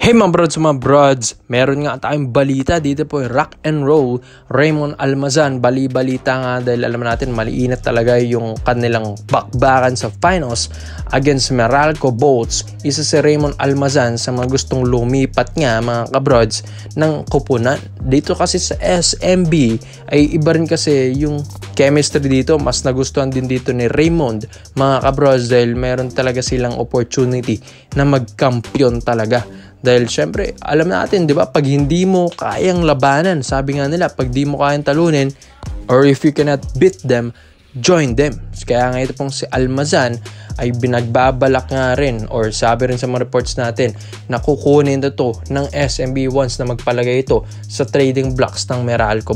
Hey mga brods, mga brods, meron nga tayong balita dito po, rock and roll, Raymond Almazan, bali-balita nga dahil alam natin maliinat talaga yung kanilang bakbakan sa finals against Meralco Bolts. Isa si Raymond Almazan sa mga gustong lumipat nga mga kabrods ng kupunan. Dito kasi sa SMB ay iba rin kasi yung chemistry dito, mas nagustuhan din dito ni Raymond mga kabrods dahil meron talaga silang opportunity na magkampiyon talaga dahil syempre, alam natin, di ba, pag hindi mo kayang labanan, sabi nga nila, pag di mo kayang talunin, or if you cannot beat them, join them. Kaya nga ito pong si Almazan ay binagbabalak nga rin or sabi rin sa mga reports natin na kukunin ito ng SMB once na magpalagay ito sa trading blocks ng Meralco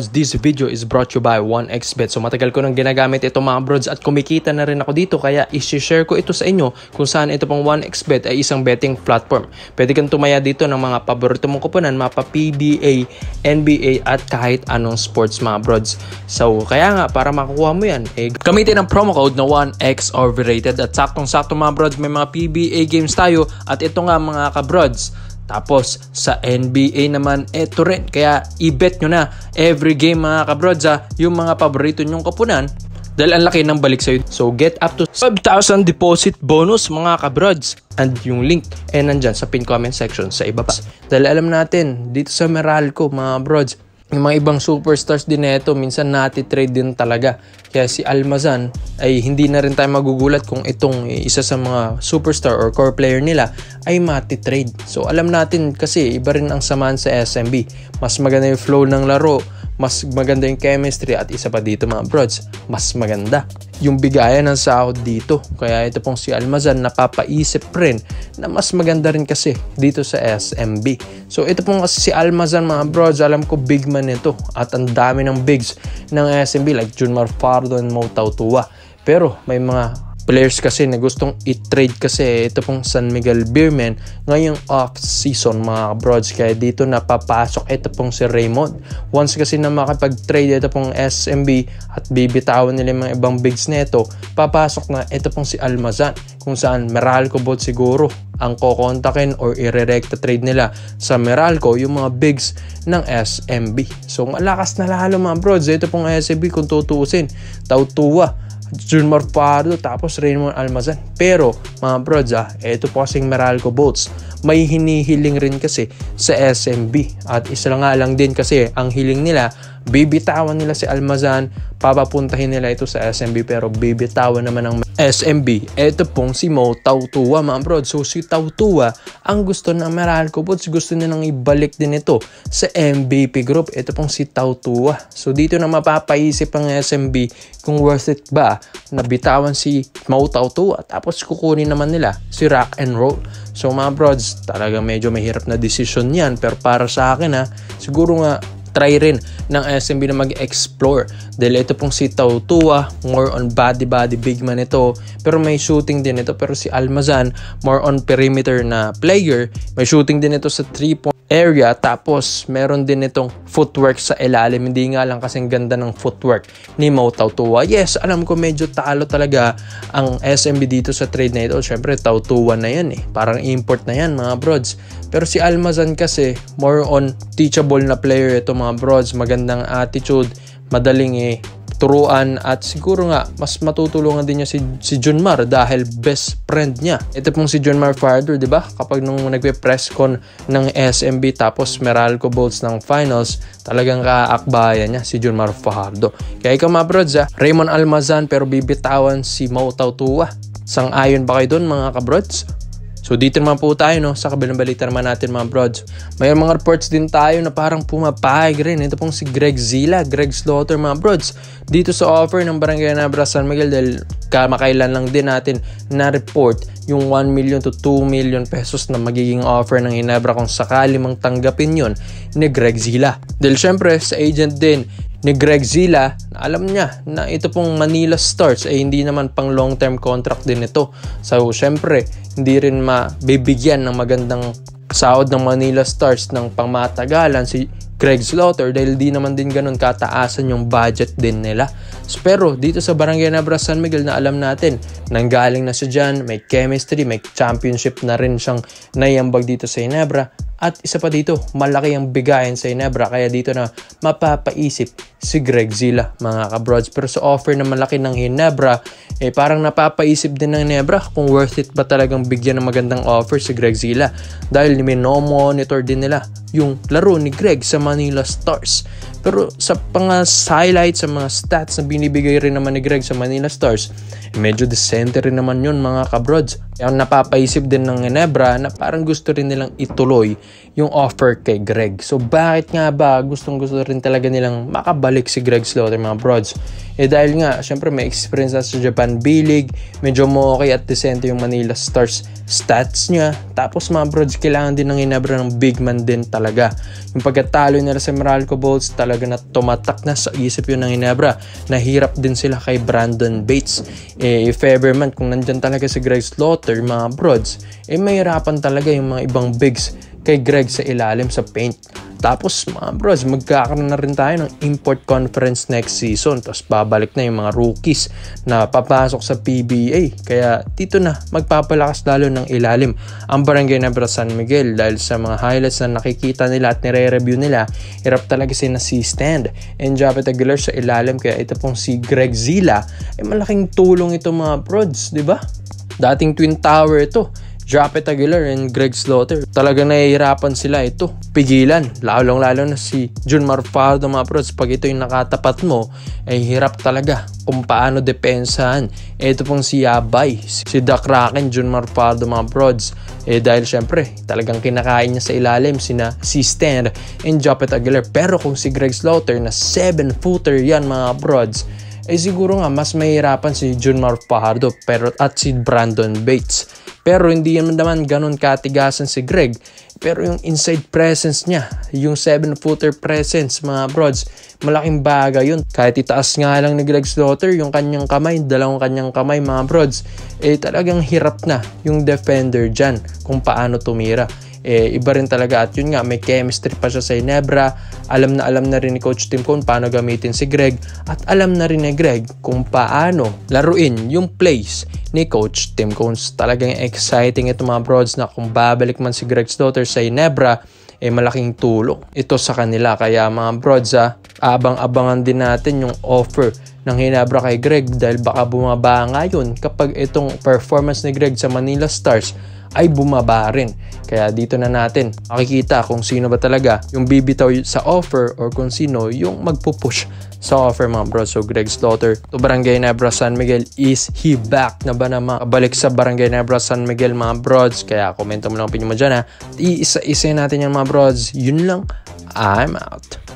Bolts. This video is brought to you by 1xbet. So matagal ko nang ginagamit ito mga brods at kumikita na rin ako dito kaya isi-share ko ito sa inyo kung saan ito pong 1xbet ay isang betting platform. Pwede kang tumaya dito ng mga paborito mong kuponan, mapa PBA, NBA at kahit anong sports mga brods. So kaya nga para makukuha mo yan, eh, gamitin ang promo code na 1x overrated at saktong-sakto mga brods may mga PBA games tayo at ito nga mga kabrods tapos sa NBA naman, eto rin. Kaya i-bet nyo na every game mga kabrodza, yung mga paborito nyong kapunan dahil ang laki ng balik sa'yo. So get up to 5,000 deposit bonus mga kabrods. And yung link ay nandyan sa pin comment section sa ibaba. Dahil alam natin, dito sa Meralco mga brods, yung mga ibang superstars din nito minsan nati-trade din talaga. Kaya si Almazan ay hindi na rin tayo magugulat kung itong isa sa mga superstar or core player nila ay mati-trade. So alam natin kasi iba rin ang samaan sa SMB. Mas maganda yung flow ng laro, mas maganda yung chemistry at isa pa dito mga brods, mas maganda yung bigayan ng sahod dito. Kaya ito pong si Almazan napapaisip rin na mas maganda rin kasi dito sa SMB. So ito pong si Almazan mga brods, alam ko big man ito at ang dami ng bigs ng SMB like Junmar Fardo and Mo Tautua. Pero may mga players kasi na gustong i-trade kasi ito pong San Miguel Beerman ngayong off-season mga broads kaya dito napapasok ito pong si Raymond. Once kasi na makapag-trade ito pong SMB at bibitawan nila mga ibang bigs nito papasok na ito pong si Almazan kung saan Meralco bot siguro ang kokontakin or irerekta trade nila sa Meralco yung mga bigs ng SMB so malakas na lalo mga broads ito pong SMB kung tutuusin Tautua Junmar Pardo, tapos Raymond Almazan. Pero, mga brods ah, ito po kasing Meralco Boats. May hinihiling rin kasi sa SMB. At isa nga lang din kasi ang hiling nila, bibitawan nila si Almazan, papapuntahin nila ito sa SMB pero bibitawan naman ng SMB. Ito pong si Mo Tautua mga bro. So si Tautua ang gusto ng Meralco Boats gusto nilang ibalik din ito sa MVP group. Ito pong si Tautua. So dito na mapapaisip ang SMB kung worth it ba na bitawan si Mo Tautua tapos kukunin naman nila si Rock and Roll. So mga brods, talaga medyo mahirap na decision yan pero para sa akin ha, siguro nga try rin ng SMB na mag-explore. Dahil ito pong si Tautua, more on body-body big man ito. Pero may shooting din ito. Pero si Almazan, more on perimeter na player. May shooting din ito sa 3 point area. Tapos, meron din itong footwork sa ilalim. Hindi nga lang kasing ganda ng footwork ni Mo Tautua. Yes, alam ko medyo talo talaga ang SMB dito sa trade na ito. Siyempre, Tautua na yan eh. Parang import na yan mga brods. Pero si Almazan kasi, more on teachable na player ito mga broads, magandang attitude, madaling eh, turuan at siguro nga mas matutulungan din niya si, si Junmar dahil best friend niya. Ito pong si Junmar Farder, di ba? Kapag nung nagpe-press con ng SMB tapos Meralco Bolts ng finals, talagang kaakbayan niya si Junmar Fajardo. Kaya ikaw mga brods ha, Raymond Almazan pero bibitawan si Mau Tautua. Sang-ayon ba kayo doon mga kabrods? So dito naman po tayo no, sa kabilang balita naman natin mga broads. May mga reports din tayo na parang pumapayag rin. Ito pong si Greg Zila, Greg Slaughter mga broads. Dito sa offer ng Barangay Nabra San Miguel dahil kamakailan lang din natin na report yung 1 million to 2 million pesos na magiging offer ng Hinebra kung sakali mang tanggapin yon ni Greg Zila. Dahil syempre sa agent din ni Greg Zila, alam niya na ito pong Manila Stars ay hindi naman pang long-term contract din ito. So, syempre, hindi rin mabibigyan ng magandang sahod ng Manila Stars ng pangmatagalan si Greg Slaughter dahil di naman din ganun kataasan yung budget din nila. Pero dito sa Barangay Nebra San Miguel na alam natin, nanggaling na siya dyan, may chemistry, may championship na rin siyang naiambag dito sa Inebra. At isa pa dito, malaki ang bigayan sa Inebra kaya dito na mapapaisip si Greg Zilla mga kabrods. Pero sa offer na malaki ng Hinebra, eh parang napapaisip din ng Inebra kung worth it ba talagang bigyan ng magandang offer si Greg Zilla. Dahil monitor din nila yung laro ni Greg sa Manila Stars. Pero sa mga highlights, sa mga stats na binibigay rin naman ni Greg sa Manila Stars, medyo decente rin naman yun mga kabrods. Kaya napapaisip din ng Ginebra na parang gusto rin nilang ituloy yung offer kay Greg. So bakit nga ba gustong gusto rin talaga nilang makabalik si Greg Slaughter mga brods? Eh dahil nga, syempre may experience na sa Japan B-League, medyo mo okay at decente yung Manila Stars stats niya. Tapos mga brods, kailangan din ng Ginebra ng big man din talaga. Yung pagkatalo nila sa Meralco Bolts, talaga na tumatak na sa isip yun ng Ginebra. Nahirap din sila kay Brandon Bates. Eh, if ever man, kung nandyan talaga si Greg Slaughter, mga broads, eh mahirapan talaga yung mga ibang bigs kay Greg sa ilalim sa paint. Tapos mga bros, magkakaroon na rin tayo ng import conference next season. Tapos babalik na yung mga rookies na papasok sa PBA. Kaya dito na, magpapalakas lalo ng ilalim ang Barangay Nebra San Miguel dahil sa mga highlights na nakikita nila at nire-review nila, hirap talaga sila si Stand and Japet Aguilar sa ilalim. Kaya ito pong si Greg Zila, eh malaking tulong ito mga brods, di ba? Dating Twin Tower ito. Japet Aguilar and Greg Slaughter. Talaga nahihirapan sila ito. Pigilan. Lalong lalo na si Jun Marfaldo mga pros. Pag ito yung nakatapat mo, ay hirap talaga kung paano depensahan. Ito pong si Yabay, si Duck Kraken, Jun Marfaldo mga brods. Eh dahil syempre, talagang kinakain niya sa ilalim sina si Stand and Japet Aguilar. Pero kung si Greg Slaughter na 7-footer yan mga brods, eh siguro nga mas mahirapan si Junmar Fajardo pero, at si Brandon Bates. Pero hindi naman ganun katigasan si Greg. Pero yung inside presence niya, yung 7-footer presence mga broads, malaking bagay yun. Kahit itaas nga lang ni Greg Slaughter, yung kanyang kamay, dalawang kanyang kamay mga broads, eh talagang hirap na yung defender dyan kung paano tumira eh, iba rin talaga. At yun nga may chemistry pa siya sa Inebra. Alam na alam na rin ni Coach Tim kung paano gamitin si Greg. At alam na rin ni Greg kung paano laruin yung plays ni Coach Tim Cones talagang exciting ito mga broads na kung babalik man si Greg's daughter sa Inebra eh malaking tulong ito sa kanila. Kaya mga broads ah, abang-abangan din natin yung offer ng Hinabra kay Greg dahil baka bumaba nga yun kapag itong performance ni Greg sa Manila Stars ay bumaba rin. Kaya dito na natin makikita kung sino ba talaga yung bibitaw sa offer or kung sino yung magpupush sa offer mga bro. So Greg Slaughter to Barangay Nebra San Miguel is he back na ba na makabalik sa Barangay Nebra San Miguel mga brods? Kaya komento mo lang opinion mo dyan ha. Iisa-isa natin yan mga brods. Yun lang. I'm out.